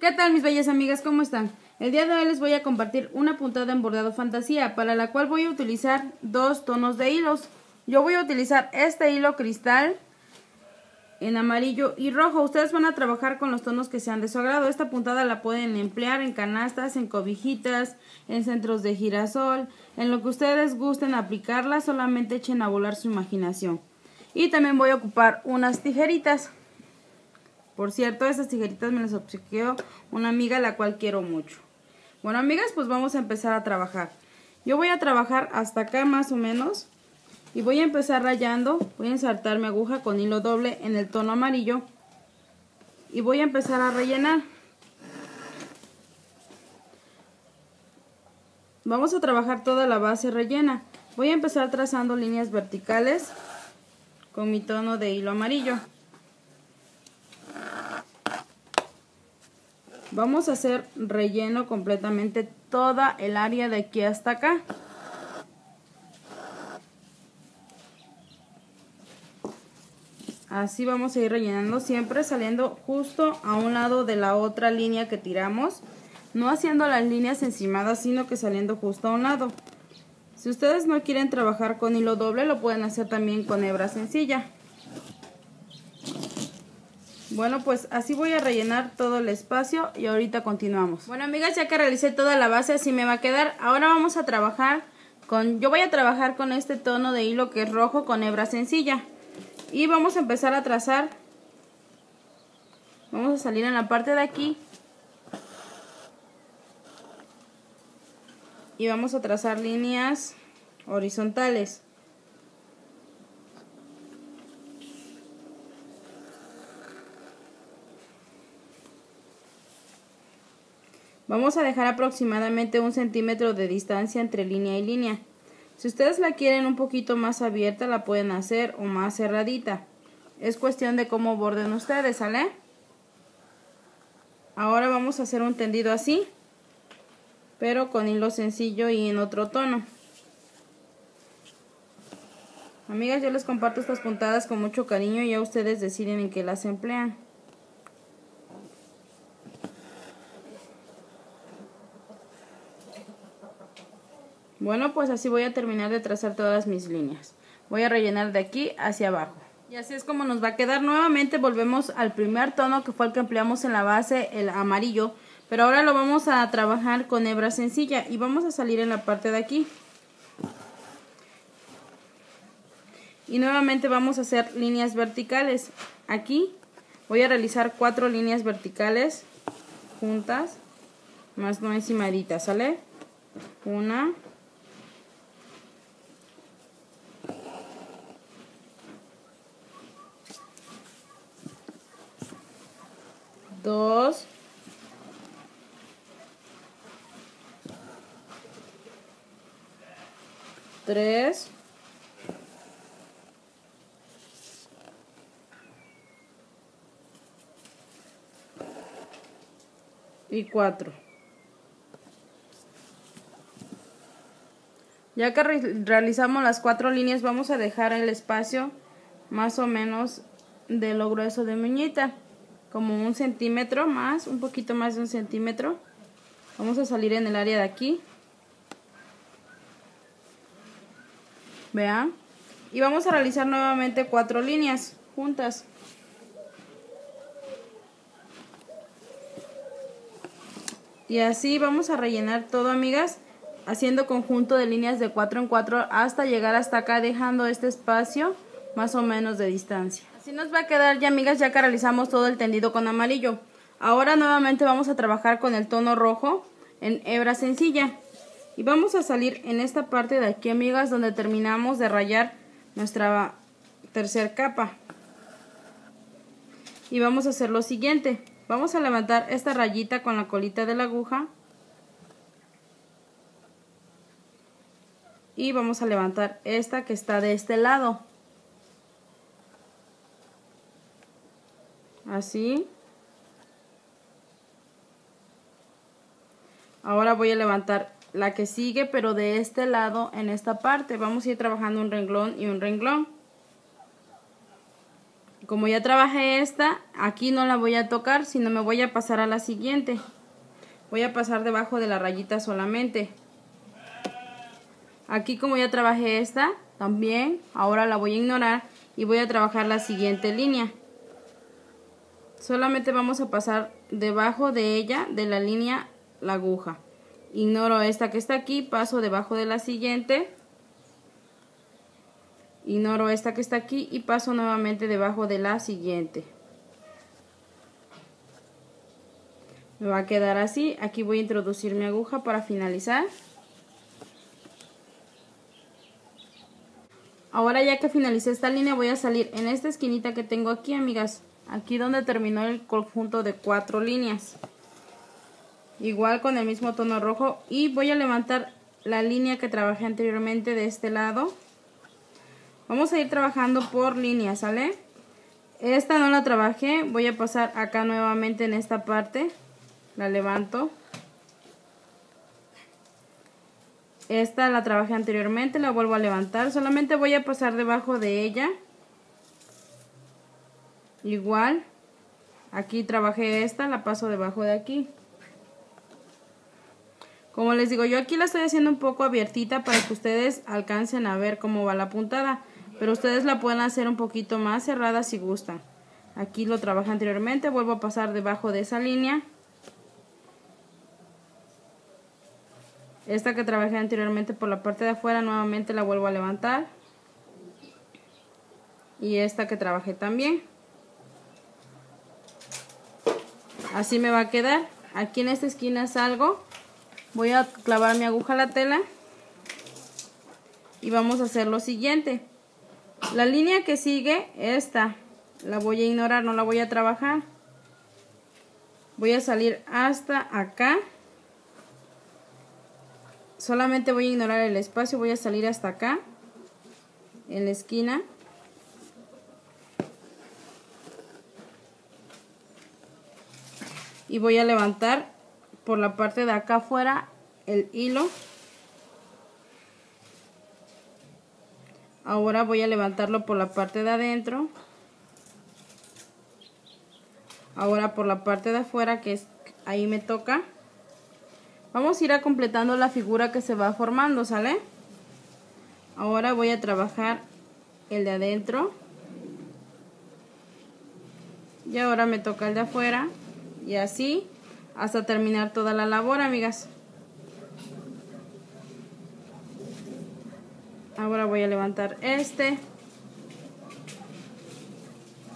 ¿Qué tal mis bellas amigas? ¿Cómo están? El día de hoy les voy a compartir una puntada en bordado fantasía para la cual voy a utilizar dos tonos de hilos. Yo voy a utilizar este hilo cristal en amarillo y rojo. Ustedes van a trabajar con los tonos que sean de su agrado. Esta puntada la pueden emplear en canastas, en cobijitas, en centros de girasol, en lo que ustedes gusten aplicarla, solamente echen a volar su imaginación. Y también voy a ocupar unas tijeritas. Por cierto, esas tijeritas me las obsequió una amiga la cual quiero mucho. Bueno, amigas, pues vamos a empezar a trabajar. Yo voy a trabajar hasta acá más o menos. Y voy a empezar rayando. Voy a ensartar mi aguja con hilo doble en el tono amarillo. Y voy a empezar a rellenar. Vamos a trabajar toda la base rellena. Voy a empezar trazando líneas verticales con mi tono de hilo amarillo. Vamos a hacer relleno completamente toda el área de aquí hasta acá. Así vamos a ir rellenando siempre saliendo justo a un lado de la otra línea que tiramos. No haciendo las líneas encimadas, sino que saliendo justo a un lado. Si ustedes no quieren trabajar con hilo doble, lo pueden hacer también con hebra sencilla. Bueno, pues así voy a rellenar todo el espacio y ahorita continuamos. Bueno, amigas, ya que realicé toda la base, así me va a quedar. Ahora vamos a trabajar con... Yo voy a trabajar con este tono de hilo que es rojo con hebra sencilla. Y vamos a empezar a trazar. Vamos a salir en la parte de aquí. Y vamos a trazar líneas horizontales. Vamos a dejar aproximadamente un centímetro de distancia entre línea y línea. Si ustedes la quieren un poquito más abierta, la pueden hacer o más cerradita. Es cuestión de cómo borden ustedes, ¿sale? Ahora vamos a hacer un tendido así, pero con hilo sencillo y en otro tono. Amigas, yo les comparto estas puntadas con mucho cariño y ya ustedes deciden en qué las emplean. Bueno, pues así voy a terminar de trazar todas mis líneas. Voy a rellenar de aquí hacia abajo. Y así es como nos va a quedar. Nuevamente volvemos al primer tono que fue el que empleamos en la base, el amarillo. Pero ahora lo vamos a trabajar con hebra sencilla y vamos a salir en la parte de aquí. Y nuevamente vamos a hacer líneas verticales. Aquí voy a realizar cuatro líneas verticales juntas, más no encimadita, ¿sale? Una, dos, tres, y cuatro. Ya que realizamos las cuatro líneas, vamos a dejar el espacio más o menos de lo grueso de muñita como un centímetro más, un poquito más de un centímetro. Vamos a salir en el área de aquí. Vean. Y vamos a realizar nuevamente cuatro líneas juntas. Y así vamos a rellenar todo, amigas, haciendo conjunto de líneas de 4 en 4 hasta llegar hasta acá, dejando este espacio más o menos de distancia. Así nos va a quedar ya amigas ya que realizamos todo el tendido con amarillo. Ahora nuevamente vamos a trabajar con el tono rojo en hebra sencilla. Y vamos a salir en esta parte de aquí amigas donde terminamos de rayar nuestra tercera capa. Y vamos a hacer lo siguiente. Vamos a levantar esta rayita con la colita de la aguja. Y vamos a levantar esta que está de este lado. Así ahora voy a levantar la que sigue pero de este lado en esta parte vamos a ir trabajando un renglón y un renglón como ya trabajé esta, aquí no la voy a tocar, sino me voy a pasar a la siguiente. Voy a pasar debajo de la rayita solamente. Aquí como ya trabajé esta, también, ahora la voy a ignorar y voy a trabajar la siguiente línea. Solamente vamos a pasar debajo de ella, de la línea, la aguja. Ignoro esta que está aquí, paso debajo de la siguiente Ignoro esta que está aquí y paso nuevamente debajo de la siguiente. Me va a quedar así. Aquí voy a introducir mi aguja para finalizar. Ahora ya que finalicé esta línea voy a salir en esta esquinita que tengo aquí, amigas. Aquí donde terminó el conjunto de cuatro líneas. Igual con el mismo tono rojo. Y voy a levantar la línea que trabajé anteriormente de este lado. Vamos a ir trabajando por líneas, ¿sale? Esta no la trabajé, voy a pasar acá nuevamente en esta parte. La levanto. Esta la trabajé anteriormente, la vuelvo a levantar. Solamente voy a pasar debajo de ella. Igual. Aquí trabajé esta, la paso debajo de aquí. Como les digo, yo aquí la estoy haciendo un poco abiertita para que ustedes alcancen a ver cómo va la puntada. Pero ustedes la pueden hacer un poquito más cerrada si gustan. Aquí lo trabajé anteriormente, vuelvo a pasar debajo de esa línea. Esta que trabajé anteriormente por la parte de afuera, nuevamente la vuelvo a levantar. Y esta que trabajé también. Así me va a quedar. Aquí en esta esquina salgo. Voy a clavar mi aguja a la tela. Y vamos a hacer lo siguiente. La línea que sigue, esta, la voy a ignorar, no la voy a trabajar. Voy a salir hasta acá. Solamente voy a ignorar el espacio, voy a salir hasta acá, en la esquina. Y voy a levantar por la parte de acá afuera el hilo Ahora voy a levantarlo por la parte de adentro. Ahora por la parte de afuera, que es ahí me toca. Vamos a ir a completando la figura que se va formando, ¿sale? Ahora voy a trabajar el de adentro. Y ahora me toca el de afuera. Y así hasta terminar toda la labor, amigas. ahora voy a levantar este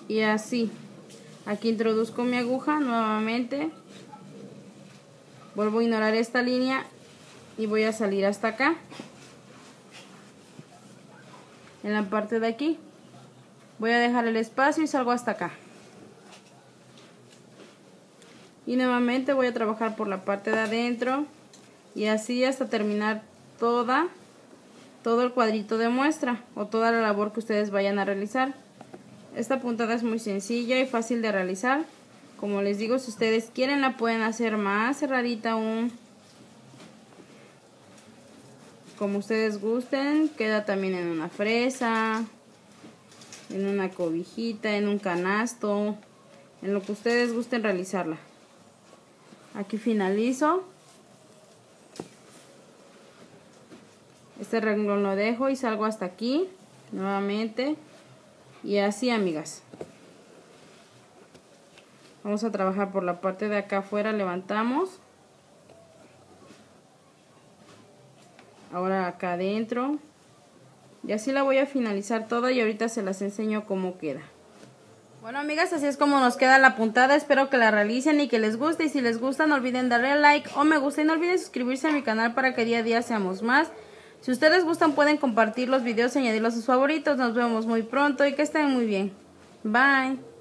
y así. Aquí introduzco mi aguja nuevamente. Vuelvo a ignorar esta línea y voy a salir hasta acá. En la parte de aquí. Voy a dejar el espacio y salgo hasta acá y nuevamente voy a trabajar por la parte de adentro y así hasta terminar toda todo el cuadrito de muestra o toda la labor que ustedes vayan a realizar. Esta puntada es muy sencilla y fácil de realizar. Como les digo, si ustedes quieren la pueden hacer más cerradita aún. Como ustedes gusten, queda también en una fresa, en una cobijita, en un canasto, en lo que ustedes gusten realizarla. Aquí finalizo. este renglón lo dejo y salgo hasta aquí nuevamente. Y así amigas. Vamos a trabajar por la parte de acá afuera levantamos. Ahora acá adentro. Y así la voy a finalizar toda y ahorita se las enseño cómo queda bueno amigas, así es como nos queda la puntada, espero que la realicen y que les guste y si les gusta no olviden darle like o me gusta y no olviden suscribirse a mi canal para que día a día seamos más si ustedes gustan pueden compartir los videos y añadirlos a sus favoritos. Nos vemos muy pronto y que estén muy bien. Bye.